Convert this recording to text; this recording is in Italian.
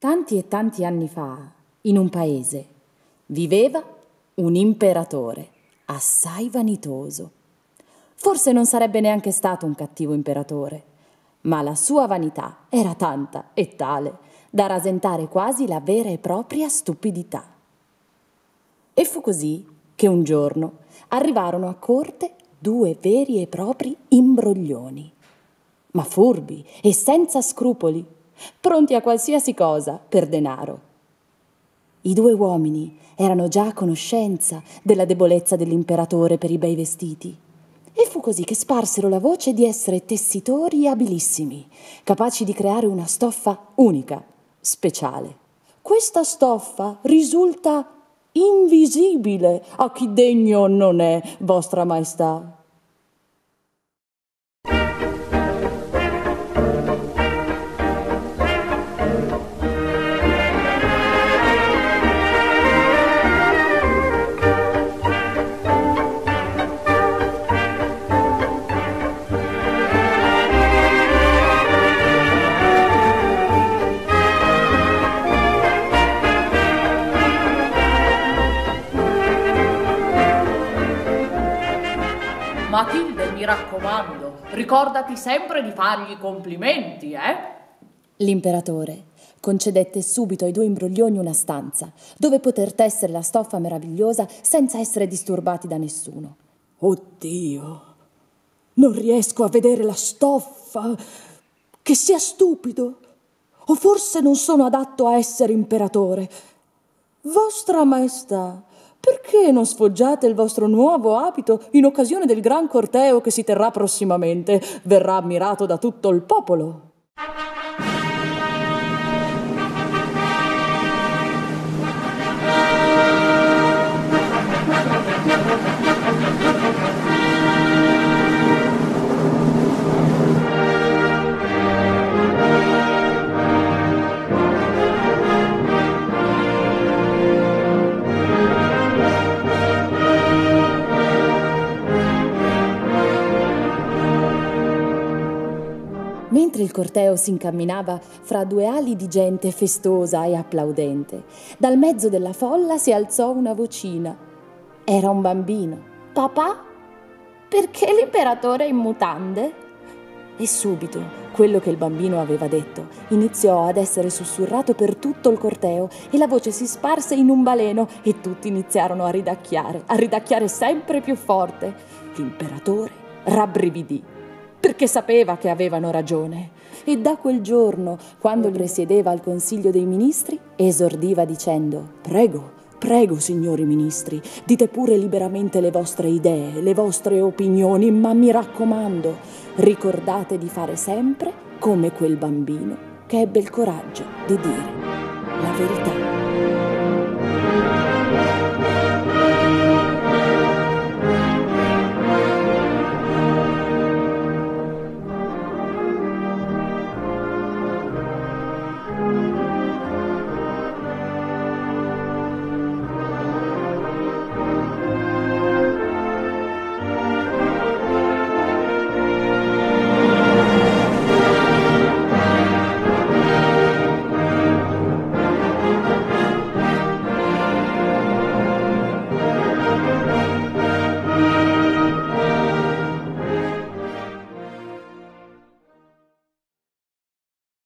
Tanti e tanti anni fa, in un paese, viveva un imperatore assai vanitoso. Forse non sarebbe neanche stato un cattivo imperatore, ma la sua vanità era tanta e tale da rasentare quasi la vera e propria stupidità. E fu così che un giorno arrivarono a corte due veri e propri imbroglioni, ma furbi e senza scrupoli pronti a qualsiasi cosa per denaro. I due uomini erano già a conoscenza della debolezza dell'imperatore per i bei vestiti. E fu così che sparsero la voce di essere tessitori abilissimi, capaci di creare una stoffa unica, speciale. Questa stoffa risulta invisibile a chi degno non è, vostra maestà. Matilde, mi raccomando, ricordati sempre di fargli complimenti, eh? L'imperatore concedette subito ai due imbroglioni una stanza dove poter tessere la stoffa meravigliosa senza essere disturbati da nessuno. Oddio, non riesco a vedere la stoffa. Che sia stupido. O forse non sono adatto a essere imperatore. Vostra Maestà, perché non sfoggiate il vostro nuovo abito in occasione del gran corteo che si terrà prossimamente? Verrà ammirato da tutto il popolo. Mentre il corteo si incamminava fra due ali di gente festosa e applaudente, dal mezzo della folla si alzò una vocina. Era un bambino. Papà? Perché l'imperatore è in mutande? E subito quello che il bambino aveva detto iniziò ad essere sussurrato per tutto il corteo e la voce si sparse in un baleno e tutti iniziarono a ridacchiare, a ridacchiare sempre più forte. L'imperatore rabbrividì perché sapeva che avevano ragione. E da quel giorno, quando presiedeva al Consiglio dei Ministri, esordiva dicendo, prego, prego, signori ministri, dite pure liberamente le vostre idee, le vostre opinioni, ma mi raccomando, ricordate di fare sempre come quel bambino che ebbe il coraggio di dire la verità.